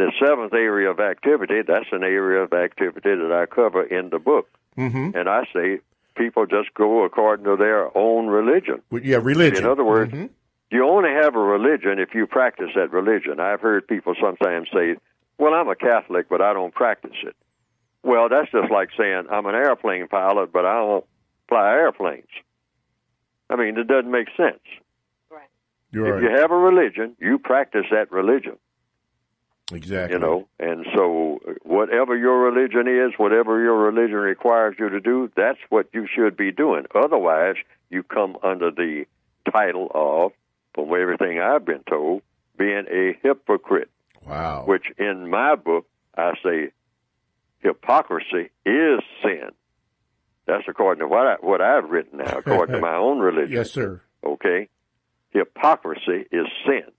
the seventh area of activity, that's an area of activity that I cover in the book. Mm-hmm. And I say people just go according to their own religion. Well, yeah, religion. In other words, Mhm. you only have a religion if you practice that religion. I've heard people sometimes say, well, I'm a Catholic, but I don't practice it. Well, that's just like saying, I'm an airplane pilot, but I don't fly airplanes. I mean, it doesn't make sense. You're if right. you have a religion, you practice that religion. Exactly. You know, and so uh, whatever your religion is, whatever your religion requires you to do, that's what you should be doing. Otherwise, you come under the title of, from everything I've been told, being a hypocrite. Wow. Which in my book I say hypocrisy is sin. That's according to what I, what I've written now, according to my own religion. Yes, sir. Okay, hypocrisy is sin.